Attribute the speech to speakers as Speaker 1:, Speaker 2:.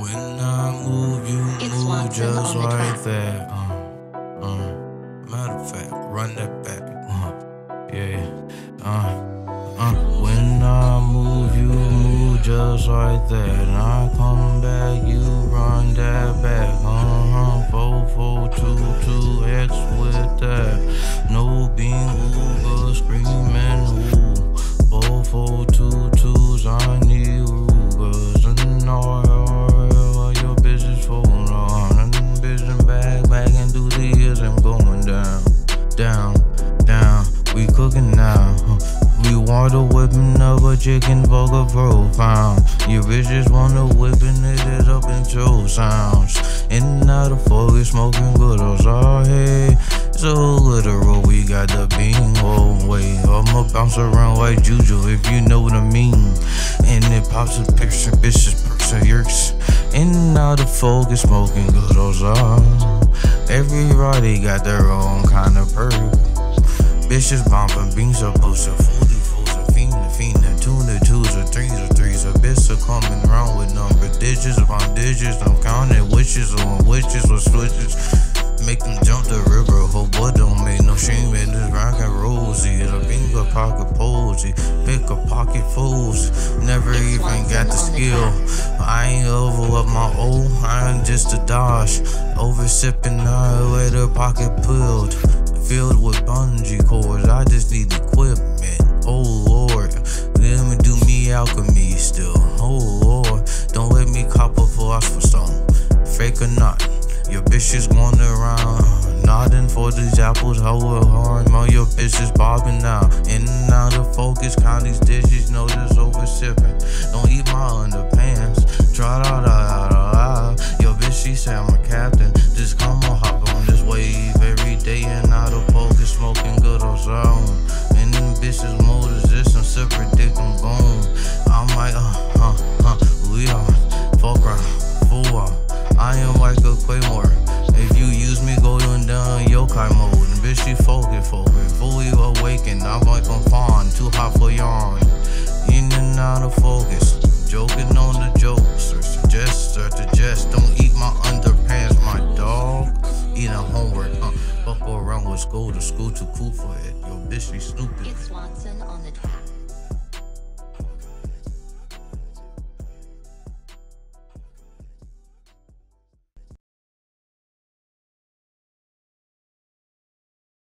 Speaker 1: When I move, you
Speaker 2: It's
Speaker 1: move
Speaker 2: Watson
Speaker 1: just like
Speaker 2: track.
Speaker 1: that. Uh, uh. Matter of fact, run that back. Uh, yeah. Uh, uh. When I move, you move just like that. And I come back, you run that back. Uh down, down. We cooking now. We water whipping up a chicken burger profound. Your bitches wanna whipping it, up into sounds. In and out of focus, smoking good as our head. So literal, we got the bean oh, whole way. I'ma bounce around like Juju if you know what I mean. And it pops a picture, bitches, perks and yerks. In and out of focus, smoking good as Everybody got their own kind of perk. Bitches bumping beans a booster, foodie fools a fiend, a fiend, a tuna twos, a threes, a threes, a bitch are coming around with number digits upon digits. I'm counting witches on witches with switches. Make them jump the river, hope boy don't make no shame in this rock and rosy. The finger pocket posy, pick a pocket fools. Never even got the skill. I ain't level up my old, I'm just a dodge. Over sipping a pocket pulled. Filled with bungee cords, I just need equipment. Oh lord, let me do me alchemy still. Oh lord, don't let me cop a philosopher stone. Fake or not, your bitches going around. Nodding for these apples, how hard. Mo, your bitches bobbing now. In and out of focus, count these dishes, this over sipping. Say I'm a captain. Just come on, hop on this wave every day and out of focus, smoking good on zone. And them bitches motors, this some separate dick on bone. I'm like, uh, uh, uh, we are fuck around, fool out. I am like a Claymore. If you use me, go down yokai mode. And bitch, she focus, focus, fully awakened. I'm like I'm fawn, too hot for yarn. In and out of focus, joking on the jokes. Fuck around with school, the school too cool for it. Yo, bitch, she stupid.
Speaker 2: It's Watson on the.